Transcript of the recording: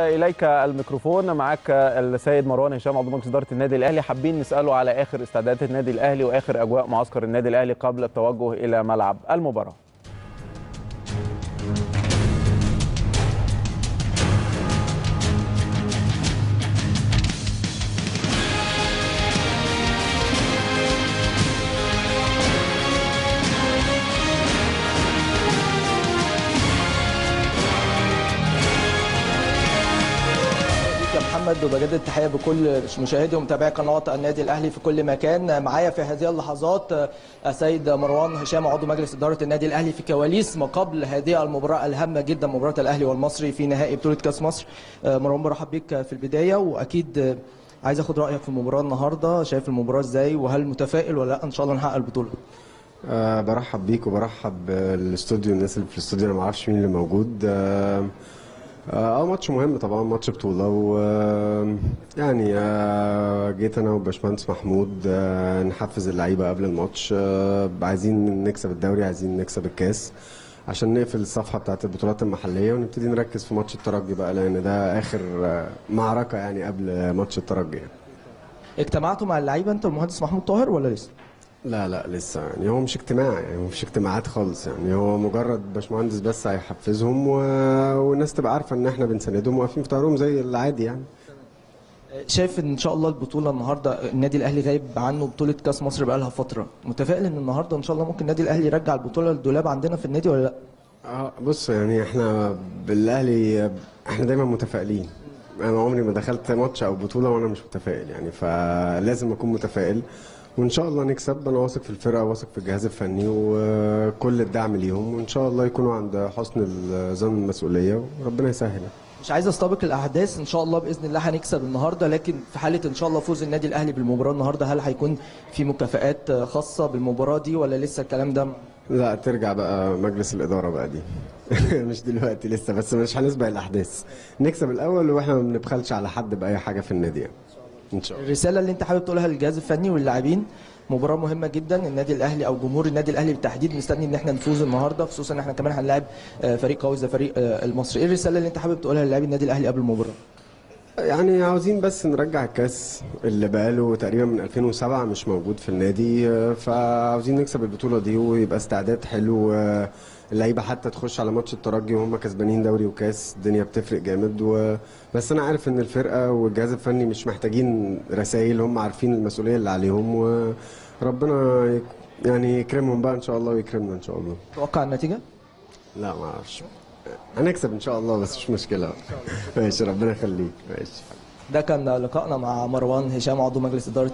إليك الميكروفون معاك السيد مروان هشام عضو مجلس إدارة النادي الأهلي. حابين نسأله على آخر استعدادات النادي الأهلي وآخر أجواء معسكر النادي الأهلي قبل التوجه إلى ملعب المباراة. محمد وبجدد التحية بكل مشاهدي ومتابعي قناة النادي الأهلي في كل مكان. معايا في هذه اللحظات السيد مروان هشام عضو مجلس إدارة النادي الأهلي في كواليس ما قبل هذه المباراة الهامة جدا مباراة الأهلي والمصري في نهائي بطولة كأس مصر. مروان برحب بيك في البداية. وأكيد عايز أخد رأيك في المباراة النهارده. شايف المباراة إزاي؟ وهل متفائل ولا لأ؟ إن شاء الله نحقق البطولة. أه برحب بيك وبرحب بالاستوديو الناس اللي في الاستوديو. أنا ما أعرفش مين اللي موجود. آه آه، ماتش مهم طبعا ماتش بطولة و آه، يعني آه، جيت أنا وباشمهندس محمود نحفز اللعيبة قبل الماتش عايزين نكسب الدوري عايزين نكسب الكاس عشان نقفل الصفحة بتاعت البطولات المحلية ونبتدي نركز في ماتش الترجي بقى لأن ده آخر آه، معركة يعني قبل ماتش الترجي يعني. اجتمعتوا مع اللعيبة انت والمهندس محمود طاهر ولا لسه لا لا لسه يعني. هو مش اجتماع يعني هو مش اجتماعات خالص يعني. هو مجرد باشمهندس بس هيحفزهم و... والناس تبقى عارفة إن إحنا بنساندهم واقفين في ظهرهم زي العادي يعني. شايف إن شاء الله البطولة النهارده النادي الأهلي غايب عنه بطولة كأس مصر بقالها فترة. متفائل إن النهارده إن شاء الله ممكن النادي الأهلي يرجع البطولة للدولاب عندنا في النادي ولا لأ؟ آه بص يعني إحنا بالأهلي إحنا دايما متفائلين. أنا عمري ما دخلت ماتش أو بطولة وأنا مش متفائل يعني فلازم أكون متفائل. وإن شاء الله نكسب أنا واثق في الفرقة واثق في الجهاز الفني وكل الدعم ليهم وإن شاء الله يكونوا عند حسن الظن المسؤولية وربنا يسهل. مش عايز أستبق الأحداث إن شاء الله بإذن الله هنكسب النهارده لكن في حالة إن شاء الله فوز النادي الأهلي بالمباراة النهارده هل هيكون في مكافآت خاصة بالمباراة دي ولا لسه الكلام ده؟ لا ترجع بقى مجلس الإدارة بقى دي. مش دلوقتي لسه بس مش هنسبق الأحداث. نكسب الأول وإحنا ما بنبخلش على حد بأي حاجة في النادي يعني. إن شاء الله. الرسالة اللي انت حابب تقولها للجهاز الفني واللاعبين مباراة مهمة جدا النادي الأهلي أو جمهور النادي الأهلي بالتحديد مستني إن إحنا نفوز النهارده خصوصا إن إحنا كمان هنلاعب آه، فريق قوي زي فريق آه، المصري. إيه الرسالة اللي انت حابب تقولها للاعبي النادي الأهلي قبل المباراة؟ يعني عاوزين بس نرجع الكاس اللي بقاله تقريبا من 2007 مش موجود في النادي فعاوزين نكسب البطولة دي ويبقى استعداد حلو اللعيبة حتى تخش على ماتش الترجي وهم كسبانين دوري وكاس الدنيا بتفرق جامد و... بس أنا عارف إن الفرقة والجهاز الفني مش محتاجين رسائل هم عارفين المسؤولية اللي عليهم وربنا يك- يعني يكرمهم بقى إن شاء الله ويكرمنا إن شاء الله. توقع النتيجة؟ لا ما أعرفش. هنكسب إن شاء الله بس مش مشكلة. ماشي ربنا يخليك. ماشي. ده كان لقائنا مع مروان هشام عضو مجلس إدارة